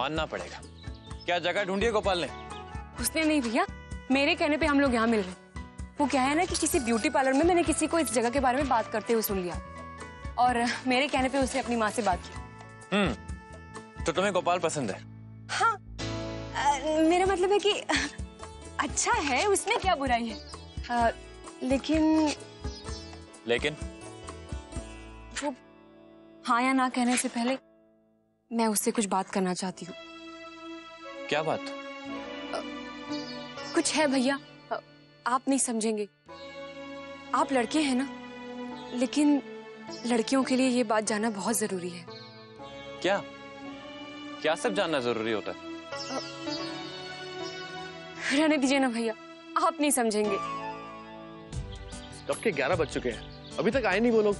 मानना पड़ेगा। क्या जगह ढूंढी है गोपाल ने? उसने नहीं भैया मेरे कहने पे हम लोग यहाँ मिल रहे वो क्या है ना कि किसी ब्यूटी पार्लर में मैंने किसी को इस जगह के बारे में बात करते हुए सुन लिया। और मेरे कहने पे उसने अपनी माँ से बात की। हम्म तो तुम्हें गोपाल पसंद है? हाँ अ, मेरा मतलब है कि अच्छा है उसमें क्या बुराई है? अ, लेकिन लेकिन? वो हाँ या ना कहने से पहले मैं उससे कुछ बात करना चाहती हूँ। क्या बात? आ, कुछ है भैया। आप नहीं समझेंगे। आप लड़के हैं ना? लेकिन लड़कियों के लिए ये बात जानना बहुत ज़रूरी है। क्या? क्या सब जानना ज़रूरी होता है? रहने दीजिए ना भैया। आप नहीं समझेंगे। कब के ग्यारह बज चुके हैं? अभी तक आए नहीं वो लोग।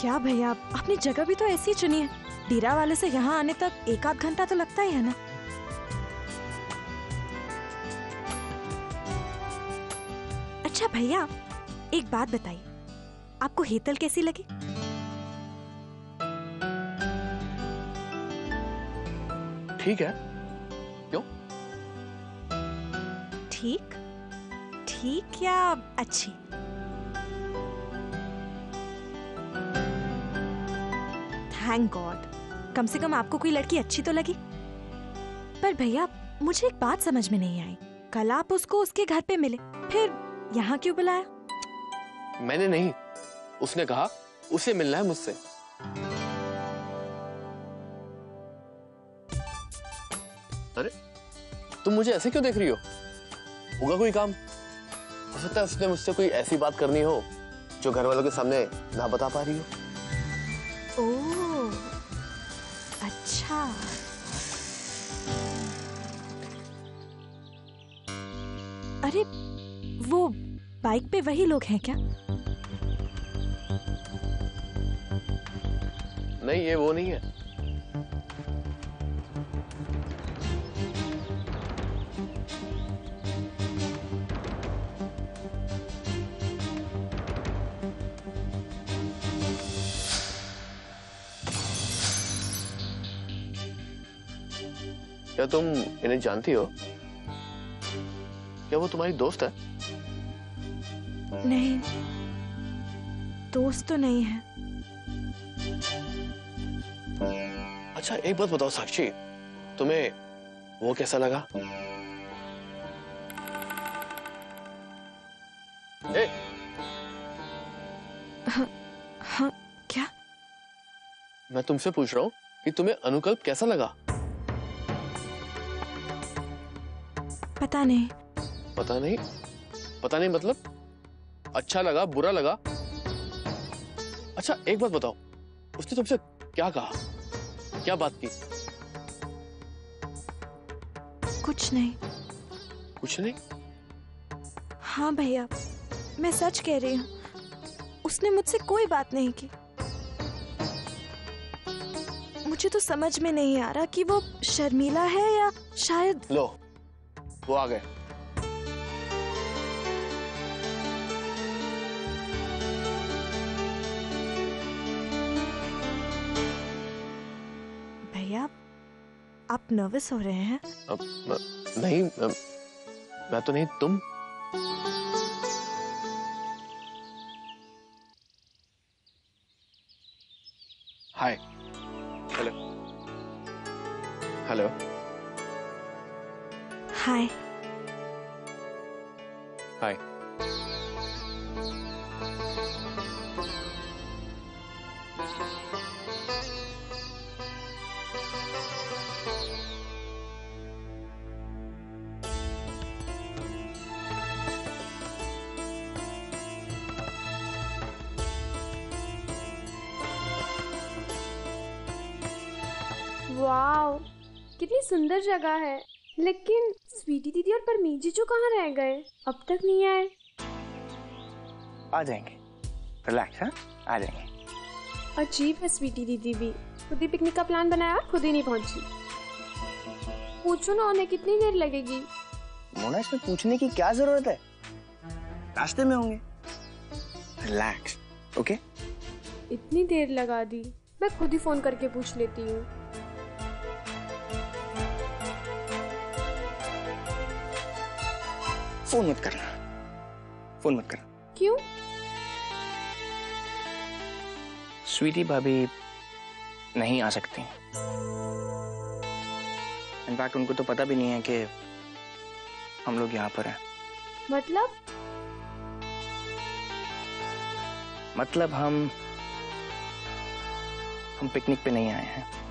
क्या भैया? आपने जगह भी तो ऐसी चुनी है। डीरा वाले से यहाँ आने तक एक आध घंटा तो लगता ही है ना? अच्छा भैया एक बात बताइए। आपको हेतल कैसी लगी? ठीक है। क्यों? ठीक? ठीक या अच्छी? थैंक गॉड कम से कम आपको कोई लड़की अच्छी तो लगी। पर भैया मुझे एक बात समझ में नहीं आई। कल आप उसको उसके घर पे मिले फिर यहाँ क्यों बुलाया? मैंने नहीं। उसने कहा उसे मिलना है मुझसे। अरे तुम मुझे ऐसे क्यों देख रही हो? होगा कोई काम? हो सकता है उसने मुझसे कोई ऐसी बात करनी हो जो घर वालों के सामने ना बता पा रही हो। ओह अच्छा अरे वो बाइक पे वही लोग हैं क्या? नहीं ये वो नहीं है। क्या तुम इन्हें जानती हो? क्या वो तुम्हारी दोस्त है? नहीं। दोस्त तो नहीं है। अच्छा एक बात बताओ साक्षी। तुम्हें वो कैसा लगा? ए, हाँ क्या? मैं तुमसे पूछ रहा हूँ कि तुम्हें अनुकल्प कैसा लगा? पता नहीं। पता नहीं? पता नहीं मतलब? अच्छा लगा बुरा लगा? अच्छा एक बात बताओ। उसने तुमसे क्या कहा? क्या बात की? कुछ नहीं। कुछ नहीं? हाँ भैया मैं सच कह रही हूँ। उसने मुझसे कोई बात नहीं की। मुझे तो समझ में नहीं आ रहा कि वो शर्मीला है या शायद लो। वो आ गए। भैया आप नर्वस हो रहे हैं? अब, नहीं म- मैं तो नहीं तुम? Hi hello hello hi hi wow कितनी सुंदर जगह है। लेकिन स्वीटी दीदी और परमीत जीजू कहाँ रह गए? अब तक नहीं आए। आ जाएँगे। रिलैक्स हाँ? आ जाएँगे। अजीब है स्वीटी दीदी भी। खुद ही पिकनिक का प्लान बनाया खुद ही नहीं पहुँची। पूछो ना उन्हें कितनी देर लगेगी। मोना इसमें पूछने की क्या ज़रूरत है? रास्ते में होंगे। रिलैक्स ओके इतनी देर लगा दी। मैं खुद ही फ़ोन करके पूछ लेती हूँ। फ़ोन मत करना। फ़ोन मत करना। क्यों? स्वीटी भाभी नहीं आ सकती। इनफैक्ट उनको तो पता भी नहीं है कि हम लोग यहाँ पर हैं। मतलब? मतलब हम हम पिकनिक पे नहीं आए हैं।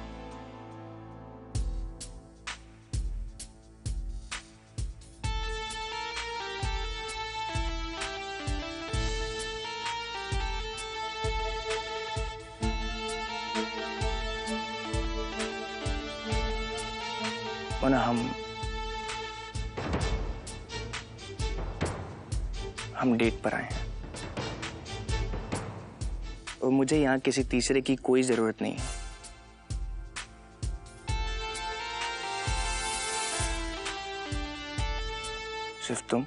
वरना हम हम डेट पर आए हैं। और मुझे यहाँ किसी तीसरे की कोई ज़रूरत नहीं। है सिर्फ़ तुम।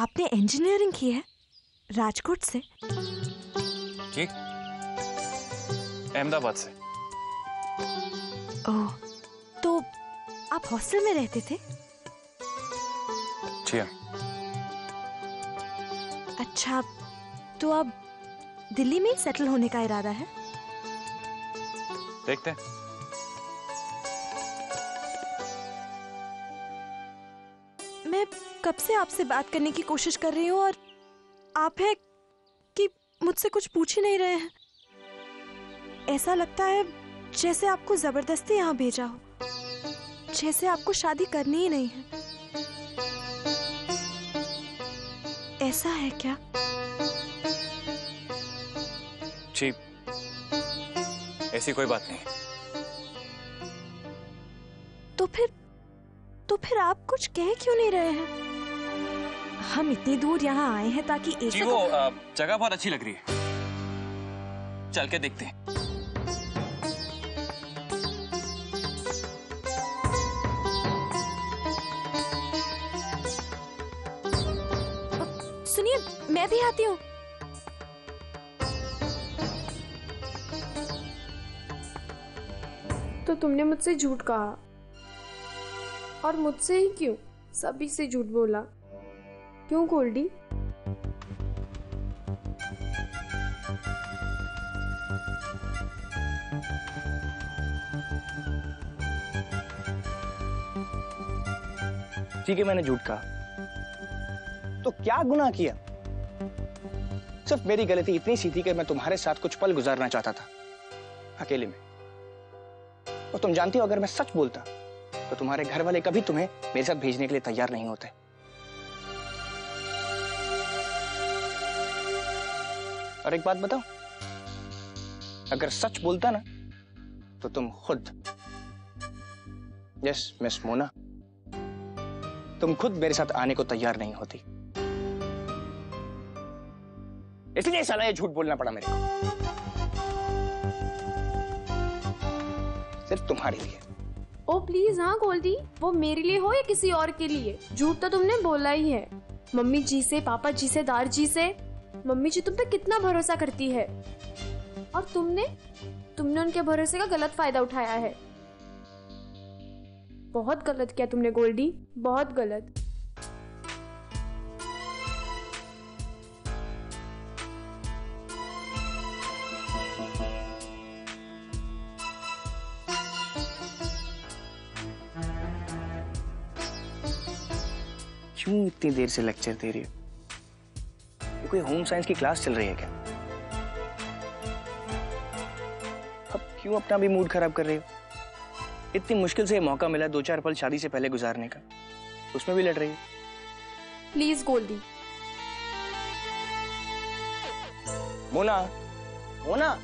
आपने इंजीनियरिंग की है? राजकोट से। जी अहमदाबाद से। ओह तो आप हॉस्टल में रहते थे? जी हाँ। अच्छा तो अब दिल्ली में सेटल होने का इरादा है? देखते हैं। कब से आपसे बात करने की कोशिश कर रही हूँ और आप है कि मुझसे कुछ पूछ ही नहीं रहे हैं? ऐसा लगता है जैसे आपको ज़बरदस्ती यहाँ भेजा हो जैसे आपको शादी करनी ही नहीं है। ऐसा है क्या? जी ऐसी कोई बात नहीं। तो फिर तो फिर आप कुछ कह क्यों नहीं रहे हैं? हम इतनी दूर यहाँ आए हैं ताकि एक जी वो तो... जगह बहुत अच्छी लग रही है। चल के देखते हैं। सुनिए मैं भी आती हूँ। तो तुमने मुझसे झूठ कहा। और मुझसे ही क्यों? सभी से झूठ बोला। क्यों गोल्डी? ठीक है, मैंने झूठ कहा। तो क्या गुनाह किया? सिर्फ़ मेरी गलती इतनी सी थी कि मैं तुम्हारे साथ कुछ पल गुजारना चाहता था। अकेले में। और तुम जानती हो, अगर मैं सच बोलता तो तुम्हारे घर वाले कभी तुम्हें मेरे साथ भेजने के लिए तैयार नहीं होते। और एक बात बताओ, अगर सच बोलता ना तो तुम खुद, यस, मिस मोना, तुम खुद मेरे साथ आने को तैयार नहीं होती। इसलिए साला ये झूठ बोलना पड़ा मेरे को। सिर्फ़ तुम्हारे लिए। ओ प्लीज़ हाँ गोल्डी। वो मेरे लिए हो या किसी और के लिए? झूठ तो तुमने बोला ही है। मम्मी जी से, पापा जी से, दार जी से। मम्मी जी, तुम पे कितना भरोसा करती है? और तुमने तुमने उनके भरोसे का गलत फ़ायदा उठाया है। बहुत गलत किया तुमने, गोल्डी। बहुत गलत। क्यों इतनी देर से लेक्चर दे रही हो। ये कोई होम साइंस की क्लास चल रही है क्या? अब क्यों अपना भी मूड खराब कर रही हो? इतनी मुश्किल से मौका मिला दो चार पल शादी से पहले गुजारने का। उसमें भी लड़ रही हो। प्लीज़ गोल्डी मोना मोना।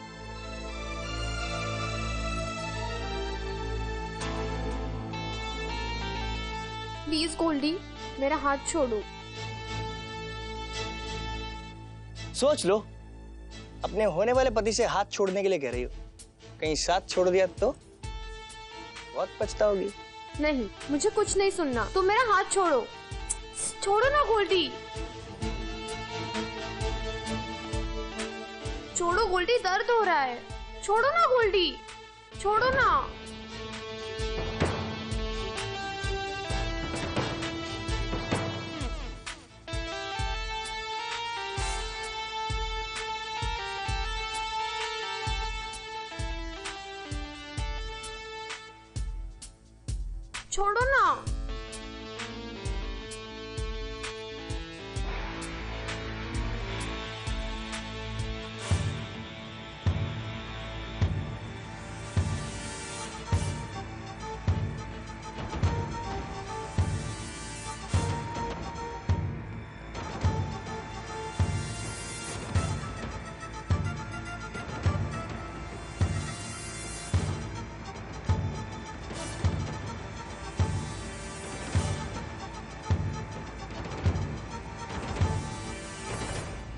प्लीज़ गोल्डी मेरा हाथ छोड़ो। सोच लो। अपने होने वाले पति से हाथ छोड़ने के लिए कह रही हो। कहीं साथ छोड़ दिया तो बहुत पछताओगी। नहीं मुझे कुछ नहीं सुनना। तुम मेरा हाथ छोड़ो। छोड़ो ना गोल्डी। छोड़ो गोल्डी दर्द हो रहा है। छोड़ो ना गोल्डी। छोड़ो ना।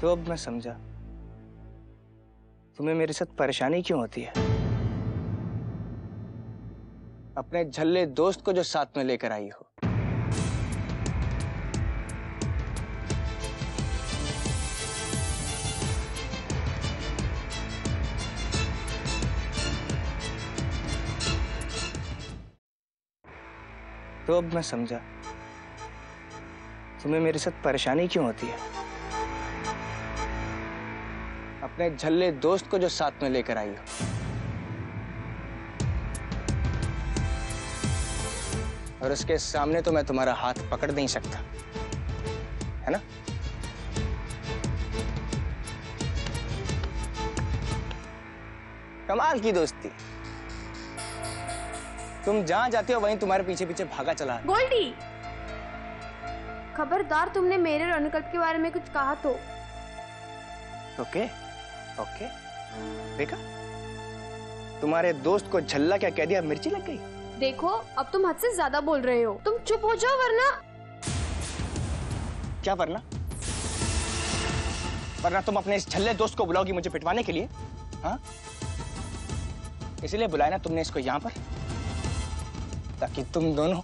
तो अब मैं समझा। तुम्हें मेरे साथ परेशानी क्यों होती है? अपने झल्ले दोस्त को जो साथ में लेकर आई हो। तो अब मैं समझा। तुम्हें मेरे साथ परेशानी क्यों होती है? अपने झल्ले दोस्त को जो साथ में लेकर आई हो। और उसके सामने तो मैं तुम्हारा हाथ पकड़ नहीं सकता। है ना? कमाल की दोस्ती। तुम जहाँ जाते हो वहीं तुम्हारे पीछे पीछे भागा चला। गोल्डी! खबरदार तुमने मेरे और अनुकल्प के बारे में कुछ कहा तो। ओके। ओके। देखा? तुम्हारे दोस्त को झल्ला क्या कह दिया? मिर्ची लग गई? देखो अब तुम हद से ज़्यादा बोल रहे हो। तुम चुप हो जाओ वरना क्या वरना? वरना तुम अपने इस झल्ले दोस्त को बुलाओगी मुझे पिटवाने के लिए? हाँ? इसीलिए बुलाया ना तुमने इसको यहाँ पर ताकि तुम दोनों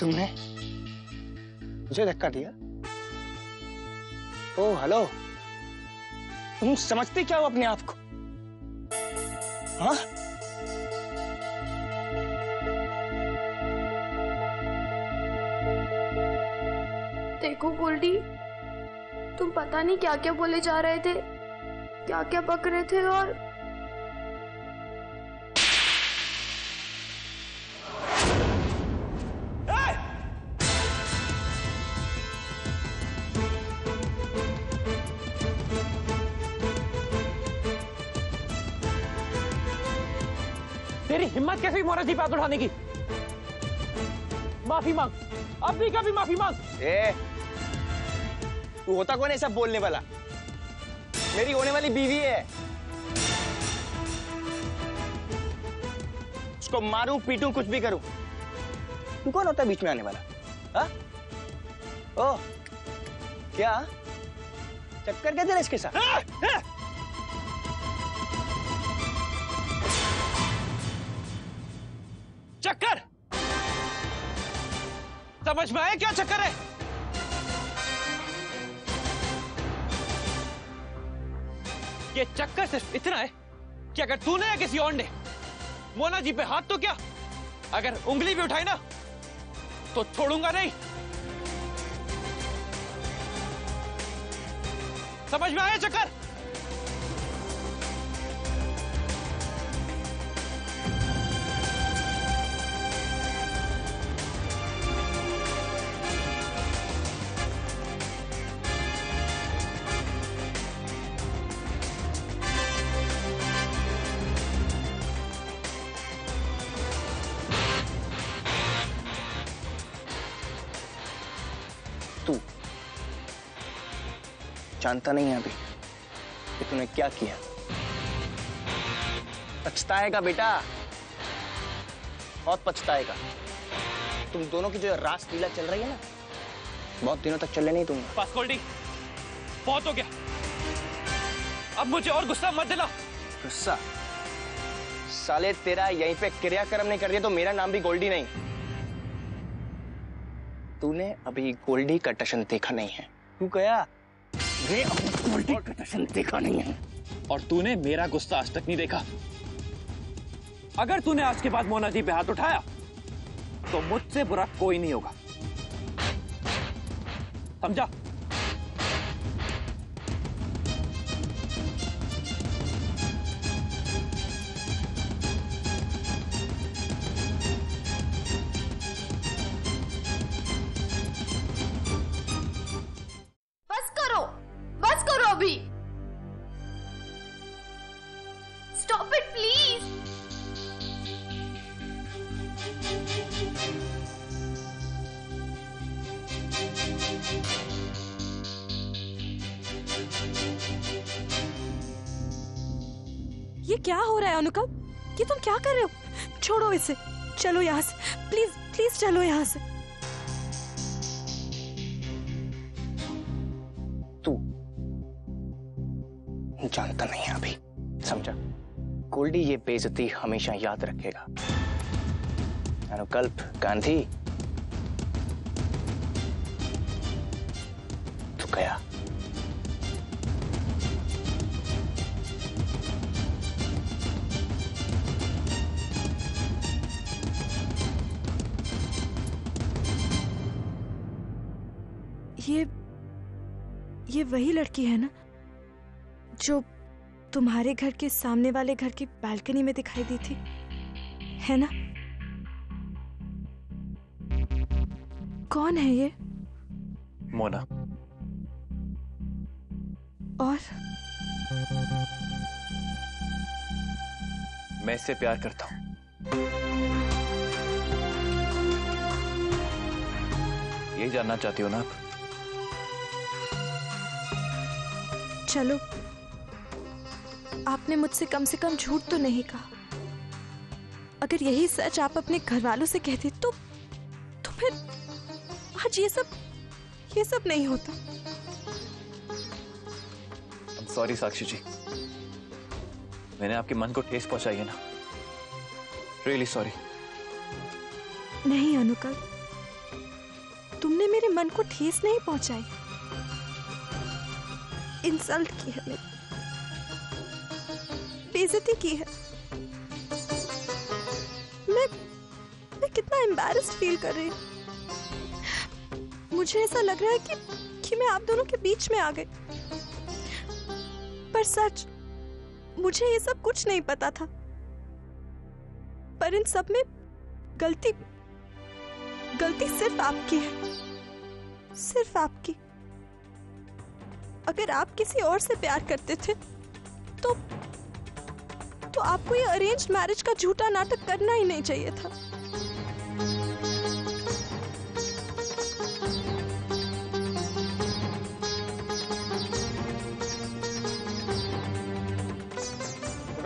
तुमने? मुझे धक्का दिया। Oh hello. तुम समझते क्या हो अपने आप को? हाँ? देखो, गोल्डी, तुम पता नहीं क्या क्या बोले जा रहे थे क्या क्या पक रहे थे और तेरी हिम्मत कैसे हुई मोहरा जी हाथ उठाने की? माफ़ी मांग। अब भी कभी माफ़ी मांग? ए तू होता कौन है ऐसा बोलने वाला? मेरी होने वाली बीवी है। उसको मारू पीटू कुछ भी करूँ। तू कौन होता बीच में आने वाला? हा? ओ क्या? चक्कर क्या तेरा इसके साथ? चक्कर। समझ में आया क्या चक्कर है? ये चक्कर सिर्फ़ इतना है कि अगर तूने या किसी और ने मोना जी पे हाथ तो क्या, अगर उंगली भी उठाई ना तो छोड़ूँगा नहीं। समझ में आया चक्कर? जानता नहीं है अभी कि तूने क्या किया। पछताएगा बेटा। बहुत पछताएगा। तुम दोनों की जो रास लीला चल रही है ना बहुत दिनों तक चलने नहीं दूँगा बस गोल्डी बहुत हो गया। अब मुझे और गुस्सा मत दिला गुस्सा? साले तेरा यहीं पे क्रियाक्रम नहीं कर रही तो मेरा नाम भी गोल्डी नहीं। तूने अभी गोल्डी का टशन देखा नहीं है। तू गया? अभी प्रदर्शन देखा नहीं है। और तूने मेरा गुस्सा आज तक नहीं देखा। अगर तूने आज के बाद मोना जी पे हाथ उठाया तो मुझसे बुरा कोई नहीं होगा। समझा? स्टॉप इट प्लीज़ ये क्या हो रहा है, अनुकम? ये तुम क्या कर रहे हो? छोड़ो इसे। चलो यहाँ से। प्लीज़ प्लीज़ चलो यहाँ से। ये बेइज्जती हमेशा याद रखेगा। अनुकल्प, गांधी। तू गया। ये ये वही लड़की है ना, जो तुम्हारे घर के सामने वाले घर की बालकनी में दिखाई दी थी है ना? कौन है ये? मोना। और? मैं इससे प्यार करता हूँ। ये जानना चाहती हो ना आप? चलो आपने मुझसे कम से कम झूठ तो नहीं कहा। अगर यही सच आप अपने घर वालों से कहते तो तो फिर आज ये सब ये सब नहीं होता। सॉरी साक्षी जी मैंने आपके मन को ठेस पहुंचाई है ना। रियली सॉरी नहीं अनुकल। तुमने मेरे मन को ठेस नहीं पहुंचाई। इंसल्ट की है मेरी। बेइज्जती की है। मैं मैं कितना एम्बैरेस्ड फील कर रही मुझे ऐसा लग रहा है कि कि मैं आप दोनों के बीच में आ गई। पर सच, मुझे ये सब कुछ नहीं पता था। पर इन सब में गलती गलती सिर्फ़ आपकी है। सिर्फ़ आपकी। अगर आप किसी और से प्यार करते थे तो तो आपको ये अरेंज मैरिज का झूठा नाटक करना ही नहीं चाहिए था।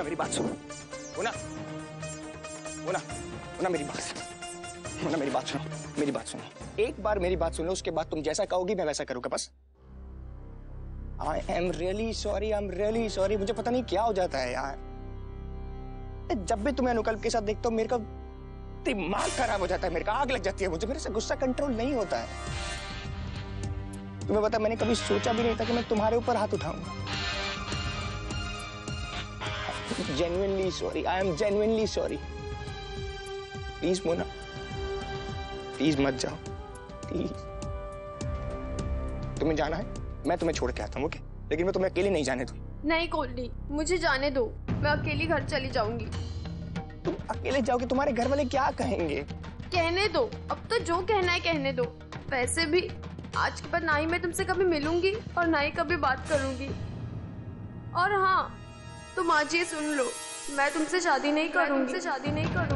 मेरी बात सुनो। मुना मुना मुना मेरी बात सुनो। मेरी बात सुनो, मेरी बात सुनो। एक बार मेरी बात सुन उसके बाद तुम जैसा कहोगी मैं वैसा करूँगा, बस। I am really sorry I am really sorry मुझे पता नहीं क्या हो जाता है यार। जब भी तुम्हें अनुकल्प के साथ देखता हूँ, मेरे का दिमाग खराब हो जाता है, मेरे का आग लग जाती है मुझे, मेरे से गुस्सा कंट्रोल नहीं होता है। तुम्हें पता मैंने कभी सोचा भी नहीं था कि मैं तुम्हारे ऊपर हाथ उठाऊँगा। Genuinely sorry. I am genuinely sorry. Please Mona please मत जाओ। प्लीज़ तुम्हें जाना है, मैं तुम्हें छोड़ के आता हूँ ओके लेकिन मैं तुम्हें अकेले नहीं जाने दूँ। नहीं कोल्डी मुझे जाने दो। मैं अकेली घर चली जाऊँगी। तुम अकेले जाओगे तुम्हारे घर वाले क्या कहेंगे? कहने दो। अब तो जो कहना है कहने दो। वैसे भी आज के बाद ना ही मैं तुमसे कभी मिलूँगी और ना ही कभी बात करूँगी। और हाँ तुम आज ये सुन लो मैं तुमसे शादी नहीं करूँगी तुमसे शादी नहीं करूँगी।